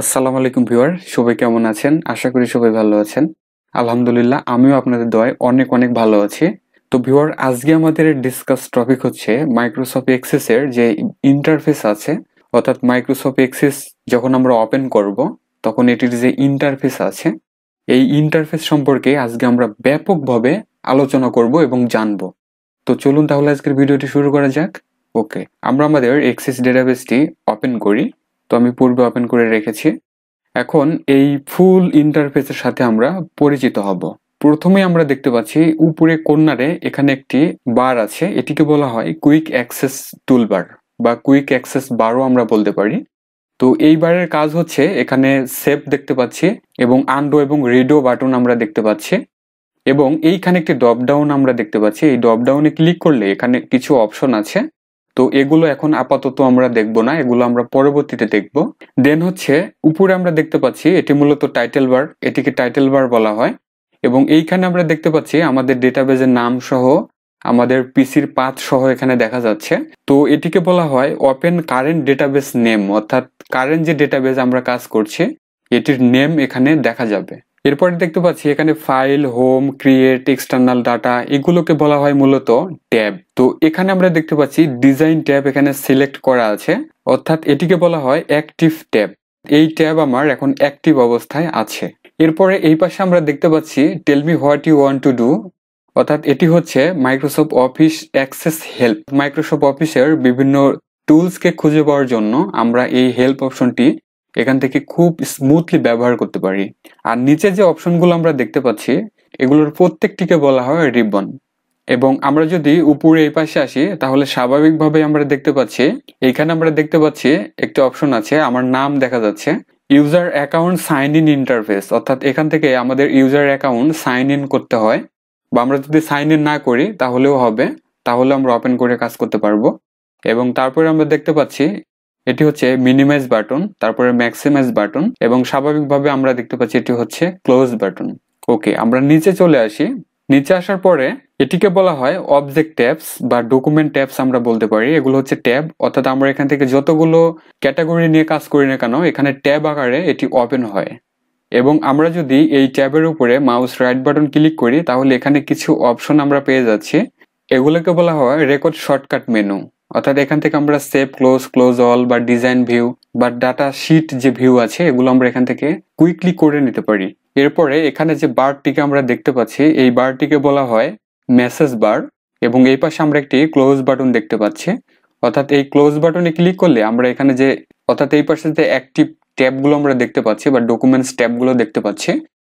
আসসালামু আলাইকুম ভিউয়ার, সবাই কেমন আছেন? আশা করি সবাই ভালো আছেন। আলহামদুলিল্লাহ, আমিও আপনাদের দয় অনেক অনেক ভালো আছি। তো ভিউয়ার, আজকে আমাদের ডিসকাস টপিক হচ্ছে মাইক্রোসফট এক্সেসের যে ইন্টারফেস আছে, অর্থাৎ মাইক্রোসফট এক্সেস যখন আমরা ওপেন করব, তখন এটির যে ইন্টারফেস আছে, এই ইন্টারফেস সম্পর্কে আজকে আমরা ব্যাপকভাবে আলোচনা করব এবং জানব। তো চলুন তাহলে আজকের ভিডিওটি শুরু করা যাক। ওকে, আমরা আমাদের এক্সেস ডেটাবেসটি ওপেন করি। তো আমি পূর্বে ওপেন করে রেখেছি। এখন এই ফুল ইন্টারফেসের সাথে আমরা পরিচিত হব। প্রথমে আমরা দেখতে পাচ্ছি উপরে কর্নারে এখানে একটি বার আছে। এটিকে বলা হয় কুইক অ্যাক্সেস টুলবার বা কুইক অ্যাক্সেস বারও আমরা বলতে পারি। তো এই বারের কাজ হচ্ছে এখানে সেভ দেখতে পাচ্ছি এবং আন্ডো এবং রেডিও বাটন আমরা দেখতে পাচ্ছি। এবং এইখানে একটি ড্রপ ডাউন আমরা দেখতে পাচ্ছি। এই ড্রপ ডাউনে ক্লিক করলে এখানে কিছু অপশন আছে। তো এগুলো এখন আপাতত আমরা দেখব না, এগুলো আমরা পরবর্তীতে দেখব। দেন হচ্ছে, উপরে আমরা দেখতে পাচ্ছি, এটি মূলত টাইটেল বার এটিকে টাইটেল বার বলা হয়। এবং এইখানে আমরা দেখতে পাচ্ছি, আমাদের ডেটাবেজের নাম সহ, আমাদের পিসির পাথ সহ এখানে দেখা যাচ্ছে। তো এটিকে বলা হয় ওপেন কারেন্ট ডেটাবেস নেম অর্থাৎ কারেন্ট যে ডেটাবেস আমরা কাজ করছি, এটির নেম এখানে দেখা যাবে। এরপরে দেখতে পাচ্ছি এখানে file home create external data এগুলোকে বলা হয় মূলত ট্যাব। তো এখানে আমরা দেখতে পাচ্ছি ডিজাইন ট্যাব এখানে সিলেক্ট করা আছে। অর্থাৎ এটিকে বলা হয় অ্যাক্টিভ ট্যাব। এই ট্যাব আমার এখন অ্যাক্টিভ অবস্থায় আছে। এরপরে এই পাশে আমরা দেখতে পাচ্ছি tell me what you want to do অর্থাৎ এটি হচ্ছে Microsoft office access help Microsoft অফিসের বিভিন্ন টুলসকে খুঁজে পাওয়ার জন্য আমরা এই হেল্প অপশনটি এখান থেকে খুব স্মুথলি ব্যবহার করতে পারি। আর নিচে যে অপশনগুলো আমরা দেখতে পাচ্ছি, এগুলোর প্রত্যেকটিকে বলা হয় রিবন এবং আমরা যদি উপরে এই পাশে আসি, তাহলে স্বাভাবিকভাবে আমরা দেখতে পাচ্ছি এখানে আমরা দেখতে পাচ্ছি একটি অপশন আছে, আমার নাম দেখা যাচ্ছে user account sign in interface অর্থাৎ এখান থেকে আমাদের ইউজার অ্যাকাউন্ট সাইন ইন করতে হয়। বা আমরা যদি সাইন ইন না করি, তাহলেও হবে। তাহলে আমরা ওপেন করে কাজ করতে পারব। এবং তারপরে আমরা দেখতে পাচ্ছি এটি হচ্ছে মিনিমাইজ বাটন তারপরে ম্যাক্সিমাইজ বাটন এবং স্বাভাবিকভাবে আমরা দেখতে পাচ্ছি এটি হচ্ছে ক্লোজ বাটন ওকে আমরা নিচে চলে আসি। নিচে আসার পরে এটিকে বলা হয় অবজেক্ট ট্যাবস বা ডকুমেন্ট ট্যাবস আমরা বলতে পারি। এগুলো হচ্ছে ট্যাব অর্থাৎ আমরা এখান থেকে যতগুলো ক্যাটাগরি নিয়ে কাজ করি না কেন, এখানে ট্যাব আকারে এটি ওপেন হয়। এবং আমরা যদি এই ট্যাবের উপরে মাউস রাইট বাটন ক্লিক করি, তাহলে এখানে কিছু অপশন আমরা পেয়ে যাচ্ছি। এগুলোকে বলা হয় রেকর্ড শর্টকাট মেনু অর্থাৎ এখান থেকে আমরা সেভ ক্লোজ ক্লোজ অল বা ডিজাইন ভিউ বা ডাটা শিট যে ভিউ আছে, এগুলো আমরা এখান থেকে কুইকলি করে নিতে পারি। এরপরে এখানে যে বারটিকে আমরা দেখতে পাচ্ছি, এই বারটিকে বলা হয় মেসেজ বার এবং এই পাশে আমরা একটি ক্লোজ বাটন দেখতে পাচ্ছি। অর্থাৎ এই ক্লোজ বাটনে ক্লিক করলে আমরা এখানে যে, অর্থাৎ এই পাশে যে অ্যাক্টিভ ট্যাবগুলো আমরা দেখতে পাচ্ছি বা ডকুমেন্টস ট্যাবগুলো দেখতে পাচ্ছি,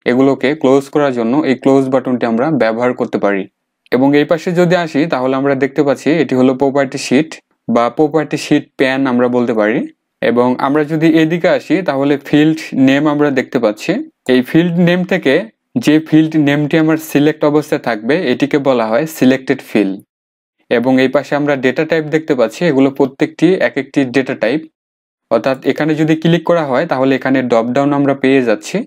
এগুলোকে ক্লোজ করার জন্য এই ক্লোজ বাটনটি আমরা ব্যবহার করতে পারি। এবং এই পাশে যদি আসি, তাহলে আমরা দেখতে পাচ্ছি এটি হলো প্রপার্টি শিট বা প্রপার্টি শিট প্যান আমরা বলতে পারি। এবং আমরা যদি এদিকে আসি, তাহলে ফিল্ড নেম আমরা দেখতে পাচ্ছি। এই ফিল্ড নেম থেকে যে ফিল্ড নেমটি আমার সিলেক্ট অবস্থায় থাকবে, এটিকে বলা হয় সিলেক্টেড ফিল্ড এবং এই পাশে আমরা ডেটা টাইপ দেখতে পাচ্ছি, এগুলো প্রত্যেকটি এক একটি ডেটা টাইপ অর্থাৎ এখানে যদি ক্লিক করা হয়, তাহলে এখানে ড্রপ ডাউন আমরা পেয়ে যাচ্ছি।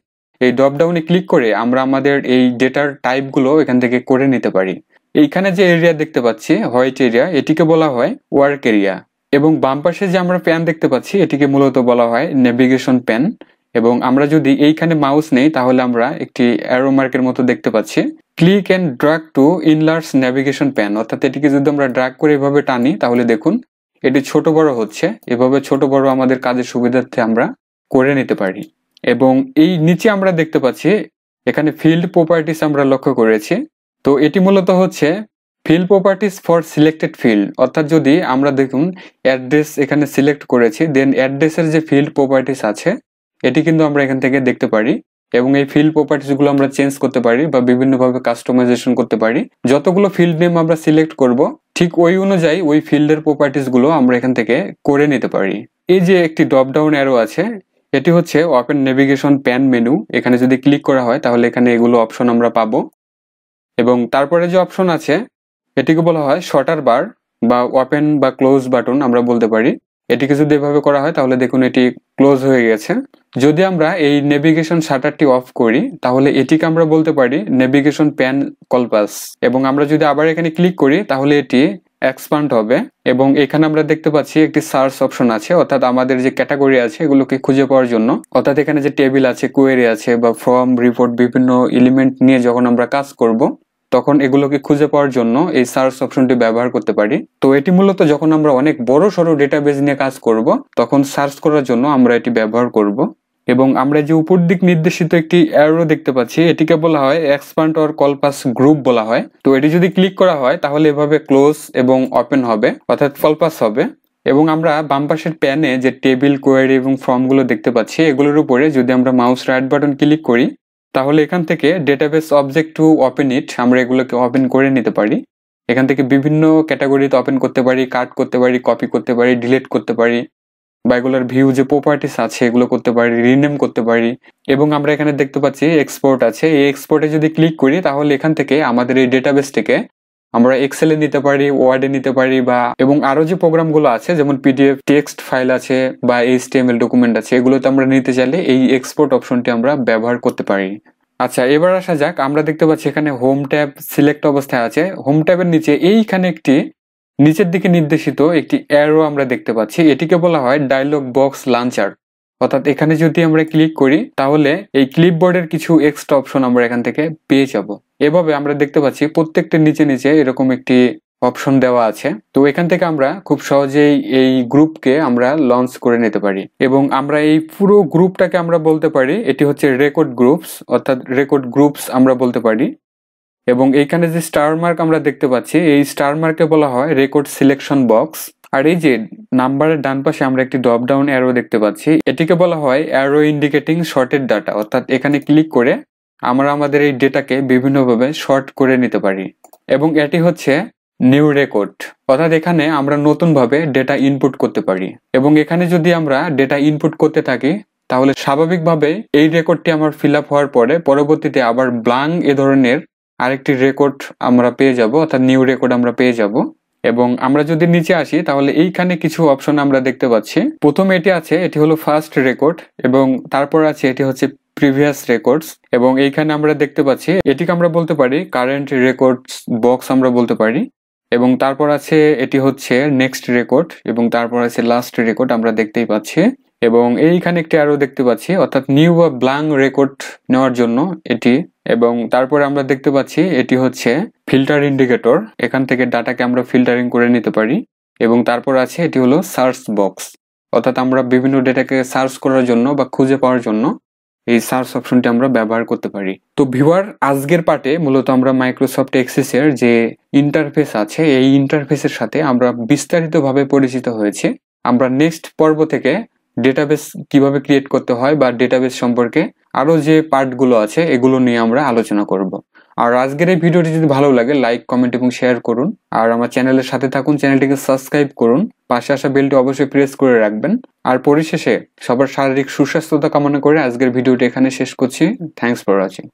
এই ড্রপ ডাউনে ক্লিক করে আমরা আমাদের এই ডেটার টাইপগুলো এখান থেকে করে নিতে পারি। এইখানে যে এরিয়া দেখতে পাচ্ছি হোয়াইট এরিয়া এটিকে বলা হয় ওয়ার্ক এরিয়া এবং বাম পাশে যে আমরা প্যান দেখতে পাচ্ছি, এটিকে মূলত বলা হয় নেভিগেশন প্যান এবং আমরা যদি এইখানে মাউস নেই, তাহলে আমরা একটি অ্যারো মার্কের মতো দেখতে পাচ্ছি। Click and drag to enlarge navigation pane অর্থাৎ এটিকে যদি আমরা ড্রাগ করে এভাবে টানি, তাহলে দেখুন, এটি ছোট বড় হচ্ছে। এভাবে ছোট বড় আমাদের কাজের সুবিধার্থে আমরা করে নিতে পারি। এবং এই নিচে আমরা দেখতে পাচ্ছি, এখানে ফিল্ড প্রপার্টিস আমরা লক্ষ্য করেছি। তো এটি মূলত হচ্ছে field properties for selected field অর্থাৎ যদি আমরা দেখুন অ্যাড্রেস এখানে সিলেক্ট করেছি দেন অ্যাড্রেসের যে ফিল্ড প্রপার্টিস আছে, এটি কিন্তু আমরা এখান থেকে দেখতে পারি এবং এই ফিল্ড প্রপার্টিসগুলো আমরা চেঞ্জ করতে পারি বা বিভিন্নভাবে কাস্টমাইজেশন করতে পারি। যতগুলো ফিল্ড নেম আমরা সিলেক্ট করব, ঠিক ওই অনুযায়ী ওই ফিল্ডের প্রপার্টিসগুলো আমরা এখান থেকে করে নিতে পারি। এই যে একটি ড্রপ ডাউন অ্যারো আছে, এটি হচ্ছে ওপেন নেভিগেশন প্যান মেনু এখানে যদি ক্লিক করা হয়, তাহলে এখানে এগুলো অপশন আমরা পাবো। এবং তারপরে যে অপশন আছে, এটিকে বলা হয় শর্টার বার বা ওপেন বা ক্লোজ বাটন আমরা বলতে পারি। এটিকে যদি এভাবে করা হয়, তাহলে দেখুন এটি ক্লোজ হয়ে গেছে। যদি আমরা এই নেভিগেশন শাটারটি অফ করি, তাহলে এটিকে আমরা বলতে পারি নেভিগেশন প্যান কলপাস এবং আমরা যদি আবার এখানে ক্লিক করি, তাহলে এটি এক্সপান্ড হবে। এবং এখানে আমরা দেখতে পাচ্ছি একটি সার্চ অপশন আছে, অর্থাৎ আমাদের যে ক্যাটাগরি আছে, এগুলোকে খুঁজে পাওয়ার জন্য। অর্থাৎ এখানে যে টেবিল আছে কোয়েরি আছে বা ফর্ম রিপোর্ট বিভিন্ন এলিমেন্ট নিয়ে যখন আমরা কাজ করব তখন এগুলোকে খুঁজে পাওয়ার জন্য এই সার্চ অপশনটি ব্যবহার করতে পারি। তো এটি মূলত যখন আমরা অনেক বড় সড়ো ডেটাবেজ নিয়ে কাজ করব, তখন সার্চ করার জন্য আমরা এটি ব্যবহার করব। এবং আমরা যে উপর দিক নির্দেশিত একটি অ্যারো দেখতে পাচ্ছি, এটিকে বলা হয় এক্সপান্ড অর কলপাস গ্রুপ বলা হয়। তো এটি যদি ক্লিক করা হয়, তাহলে এভাবে ক্লোজ এবং ওপেন হবে, অর্থাৎ কলপাস হবে। এবং আমরা বাম পাশের প্যানে যে টেবিল কোয়ারি এবং ফর্মগুলো দেখতে পাচ্ছি, এগুলোর উপরে যদি আমরা মাউস রাইট বাটন ক্লিক করি তাহলে এখান থেকে database object to open it আমরা এগুলোকে ওপেন করে নিতে পারি। এখান থেকে বিভিন্ন ক্যাটাগরিতে ওপেন করতে পারি কাট করতে পারি কপি করতে পারি ডিলিট করতে পারি। বা এগুলোর ভিউ যে প্রপার্টিস আছে, এগুলো করতে পারি রিনেম করতে পারি। এবং আমরা এখানে দেখতে পাচ্ছি এক্সপোর্ট আছে। এই এক্সপোর্টে যদি ক্লিক করি, তাহলে এখান থেকে আমাদের এই ডেটাবেসটিকে আমরা এক্সেলে নিতে পারি ওয়ার্ডে নিতে পারি বা, এবং আরও যে প্রোগ্রামগুলো আছে, যেমন পিডিএফ টেক্সট ফাইল আছে বা এইচটিএমএল ডকুমেন্ট আছে, এগুলোতে আমরা নিতে চাইলে এই এক্সপোর্ট অপশনটি আমরা ব্যবহার করতে পারি। আচ্ছা এবার আসা যাক, আমরা দেখতে পাচ্ছি এখানে হোম ট্যাব সিলেক্ট অবস্থায় আছে। হোম ট্যাবের নিচে এইখানে একটি নিচের দিকে নির্দেশিত একটি অ্যারো আমরা দেখতে পাচ্ছি। এটিকে বলা হয় ডায়লগ বক্স লাঞ্চার অর্থাৎ এখানে যদি আমরা ক্লিক করি, তাহলে এই ক্লিপবোর্ডের কিছু এক্সট্রা অপশন আমরা এখান থেকে পেয়ে যাব। এভাবে আমরা দেখতে পাচ্ছি প্রত্যেকটির নিচে নিচে এরকম একটি অপশন দেওয়া আছে। তো এখান থেকে আমরা খুব সহজেই এই গ্রুপকে আমরা লঞ্চ করে নিতে পারি। এবং আমরা এই পুরো গ্রুপটাকে আমরা বলতে পারি, এটি হচ্ছে রেকর্ড গ্রুপস অর্থাৎ রেকর্ড গ্রুপস আমরা বলতে পারি। এবং এইখানে যে স্টার মার্ক আমরা দেখতে পাচ্ছি, এই স্টার মার্কে বলা হয় রেকর্ড সিলেকশন বক্স আর এই যে নাম্বারের ডান পাশে আমরা একটি ড্রপ ডাউন অ্যারো দেখতে পাচ্ছি, এটিকে বলা হয় অ্যারো ইন্ডিকেটিং শর্টেড ডাটা অর্থাৎ এখানে ক্লিক করে আমরা আমাদের এই ডেটাকে বিভিন্নভাবে শর্ট করে নিতে পারি। এবং এটি হচ্ছে নিউ রেকর্ড অর্থাৎ এখানে আমরা নতুনভাবে ডেটা ইনপুট করতে পারি। এবং এখানে যদি আমরা ডেটা ইনপুট করতে থাকি, তাহলে স্বাভাবিকভাবে এই রেকর্ডটি আমার ফিল আপ হওয়ার পরে পরবর্তীতে আবার ব্লাং এ ধরনের আরেকটি রেকর্ড আমরা পেয়ে যাব, অর্থাৎ নিউ রেকর্ড আমরা পেয়ে যাব। এবং আমরা যদি নিচে আসি, তাহলে এইখানে কিছু অপশন আমরা দেখতে পাচ্ছি। প্রথম এটি আছে, এটি হলো ফার্স্ট রেকর্ড এবং তারপর আছে, এটি হচ্ছে প্রিভিয়াস রেকর্ডস এবং এইখানে আমরা দেখতে পাচ্ছি, এটিকে আমরা বলতে পারি কারেন্ট রেকর্ডস বক্স আমরা বলতে পারি এবং তারপর আছে, এটি হচ্ছে নেক্সট রেকর্ড এবং তারপর আছে লাস্ট রেকর্ড আমরা দেখতেই পাচ্ছি। এবং এইখানে একটি আরও দেখতে পাচ্ছি, অর্থাৎ নিউ বা ব্লাং রেকর্ড নেওয়ার জন্য এটি, এবং তারপরে আমরা দেখতে পাচ্ছি এটি হচ্ছে ফিল্টার ইন্ডিকেটর। এখান থেকে ডাটাকে আমরা ফিল্টারিং করে নিতে পারি, এবং তারপর আছে এটি হলো সার্চ বক্স। অর্থাৎ আমরা বিভিন্ন ডেটাকে সার্চ করার জন্য বা খুঁজে পাওয়ার জন্য এই সার্চ অপশনটি আমরা ব্যবহার করতে পারি। তো ভিউয়ার, আজকের পার্টে মূলত আমরা মাইক্রোসফট এক্সেসের যে ইন্টারফেস আছে, এই ইন্টারফেসের সাথে আমরা বিস্তারিতভাবে পরিচিত হয়েছে। আমরা নেক্সট পর্ব থেকে ডেটাবেস কীভাবে ক্রিয়েট করতে হয় বা ডেটাবেস সম্পর্কে আরও যে পার্টগুলো আছে, এগুলো নিয়ে আমরা আলোচনা করব। আর আজকের এই ভিডিওটি যদি ভালো লাগে লাইক কমেন্ট এবং শেয়ার করুন। আর আমার চ্যানেলের সাথে থাকুন, চ্যানেলটিকে সাবস্ক্রাইব করুন। পাশে আসা বেলটি অবশ্যই প্রেস করে রাখবেন। আর পরিশেষে সবার শারীরিক সুস্বাস্থ্যতা কামনা করে আজকের ভিডিওটি এখানে শেষ করছি। Thanks for watching